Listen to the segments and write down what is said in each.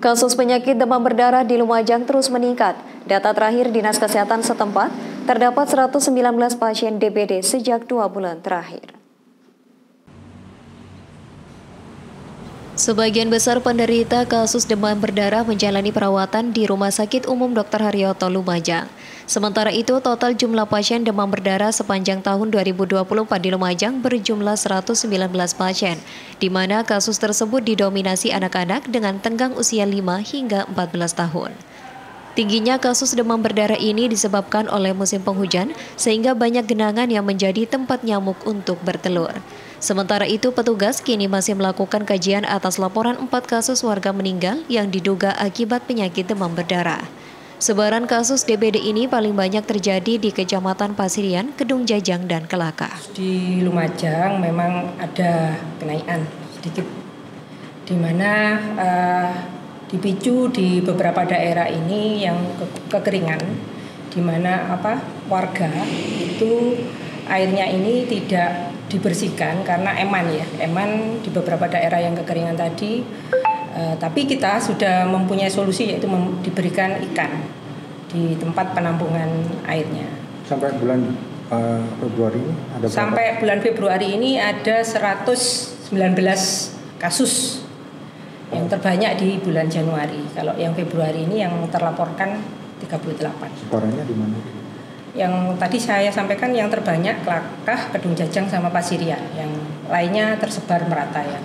Kasus penyakit demam berdarah di Lumajang terus meningkat. Data terakhir Dinas Kesehatan setempat, terdapat 119 pasien DBD sejak dua bulan terakhir. Sebagian besar penderita kasus demam berdarah menjalani perawatan di Rumah Sakit Umum Dr. Haryoto Lumajang. Sementara itu, total jumlah pasien demam berdarah sepanjang tahun 2024 di Lumajang berjumlah 119 pasien, di mana kasus tersebut didominasi anak-anak dengan tenggang usia 5 hingga 14 tahun. Tingginya kasus demam berdarah ini disebabkan oleh musim penghujan, sehingga banyak genangan yang menjadi tempat nyamuk untuk bertelur. Sementara itu, petugas kini masih melakukan kajian atas laporan empat kasus warga meninggal yang diduga akibat penyakit demam berdarah. Sebaran kasus DBD ini paling banyak terjadi di Kecamatan Pasirian, Kedung Jajang, dan Kelaka. Di Lumajang memang ada kenaikan sedikit, di mana uh, dipicu di beberapa daerah ini yang ke kekeringan, di mana apa warga itu airnya ini tidak dibersihkan karena eman ya eman di beberapa daerah yang kekeringan tadi uh, tapi kita sudah mempunyai solusi yaitu diberikan ikan di tempat penampungan airnya sampai bulan uh, Februari ada berapa? sampai bulan Februari ini ada 119 kasus yang terbanyak di bulan Januari kalau yang Februari ini yang terlaporkan 38 sebarannya di mana yang tadi saya sampaikan yang terbanyak Kelakah, Kedung Jajang sama Pasirian. Yang lainnya tersebar merata ya.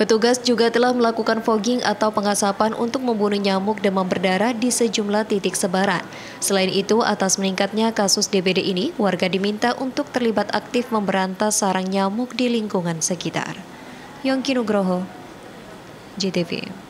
Petugas juga telah melakukan fogging atau pengasapan untuk membunuh nyamuk demam berdarah di sejumlah titik sebaran. Selain itu, atas meningkatnya kasus DBD ini, warga diminta untuk terlibat aktif memberantas sarang nyamuk di lingkungan sekitar. Yongki Nugroho, JTV.